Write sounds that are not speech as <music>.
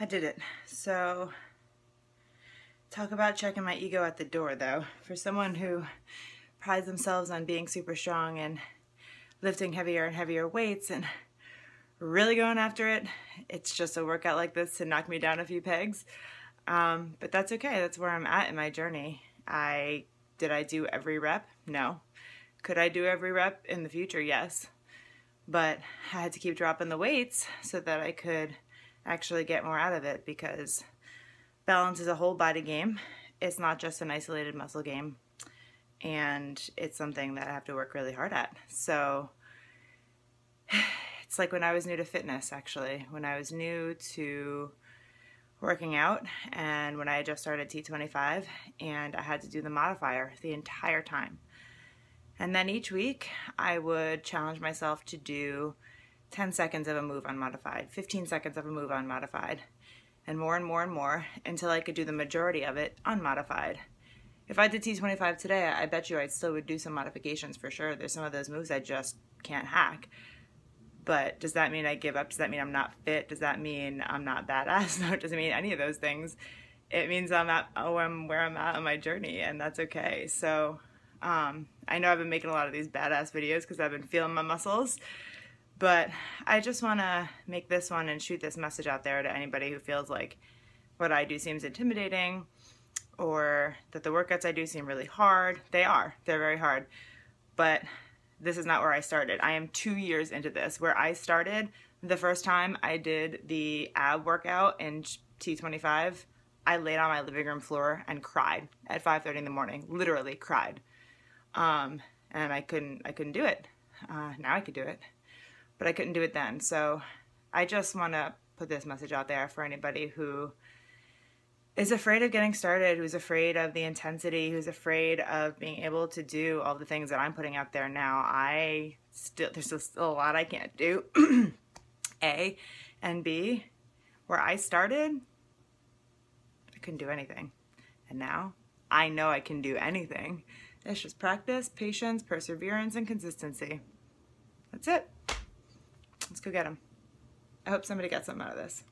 I did it. So, talk about checking my ego at the door though. For someone who prides themselves on being super strong and lifting heavier and heavier weights and really going after it, it's just a workout like this to knock me down a few pegs. Um, but that's okay. That's where I'm at in my journey. I did I do every rep? No. Could I do every rep in the future? Yes. But I had to keep dropping the weights so that I could actually get more out of it because balance is a whole body game. It's not just an isolated muscle game. And it's something that I have to work really hard at. So <sighs> it's like when I was new to fitness, actually. When I was new to working out and when I just started T25 and I had to do the modifier the entire time. And then each week I would challenge myself to do 10 seconds of a move unmodified, 15 seconds of a move unmodified, and more and more and more until I could do the majority of it unmodified. If I did T25 today, I bet you I still would do some modifications for sure. There's some of those moves I just can't hack. But does that mean I give up? Does that mean I'm not fit? Does that mean I'm not badass? <laughs> No, it doesn't mean any of those things. It means I'm at oh, I'm where I'm at on my journey, and that's okay. So um, I know I've been making a lot of these badass videos because I've been feeling my muscles. But I just want to make this one and shoot this message out there to anybody who feels like what I do seems intimidating or that the workouts I do seem really hard. They are. They're very hard. But this is not where I started. I am two years into this. Where I started, the first time I did the ab workout in T25, I laid on my living room floor and cried at 5.30 in the morning. Literally cried. Um, and I couldn't, I couldn't do it. Uh, now I could do it but I couldn't do it then. So I just want to put this message out there for anybody who is afraid of getting started, who's afraid of the intensity, who's afraid of being able to do all the things that I'm putting out there now. I still, there's still a lot I can't do. <clears throat> A and B, where I started, I couldn't do anything. And now I know I can do anything. It's just practice, patience, perseverance, and consistency. That's it. Let's go get them. I hope somebody got something out of this.